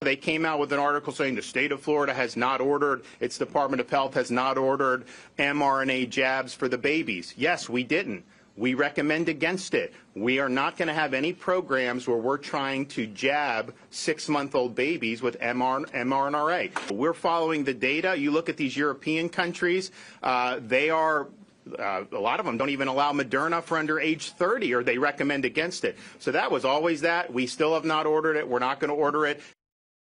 They came out with an article saying the state of Florida has not ordered, its Department of Health has not ordered mRNA jabs for the babies. Yes, we didn't. We recommend against it. We are not going to have any programs where we're trying to jab six-month-old babies with mRNA. We're following the data. You look at these European countries, uh, they are uh, a lot of them don't even allow Moderna for under age 30, or they recommend against it. So that was always that. We still have not ordered it. We're not going to order it.